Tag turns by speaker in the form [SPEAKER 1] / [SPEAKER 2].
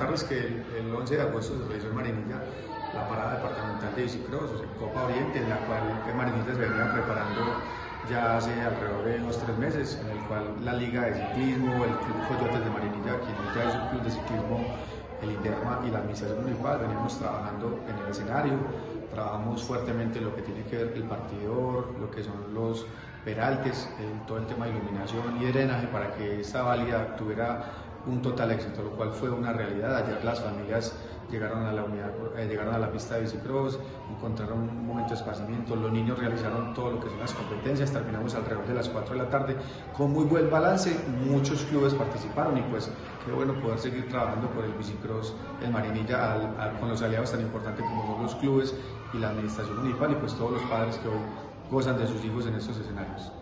[SPEAKER 1] contarles que el, 11 de agosto se realizó en Marinilla la parada departamental de bicicross, Copa Oriente, en la cual Marinilla se venía preparando ya hace alrededor de unos tres meses, en el cual la Liga de Ciclismo, el Club Coyotes de Marinilla, quien ya es un club de ciclismo, el INDERMA y la Administración Municipal, veníamos trabajando en el escenario, trabajamos fuertemente lo que tiene que ver el partidor, lo que son los peraltes, todo el tema de iluminación y drenaje para que esta válida tuviera un total éxito, lo cual fue una realidad. Ayer las familias llegaron a la unidad, eh, llegaron a la pista de bicicross, encontraron un momento de esparcimiento, los niños realizaron todo lo que son las competencias, terminamos alrededor de las 4 de la tarde con muy buen balance, muchos clubes participaron y pues qué bueno poder seguir trabajando por el bicicross, el Marinilla con los aliados tan importantes como son los clubes y la administración municipal y pues todos los padres que gozan de sus hijos en estos escenarios.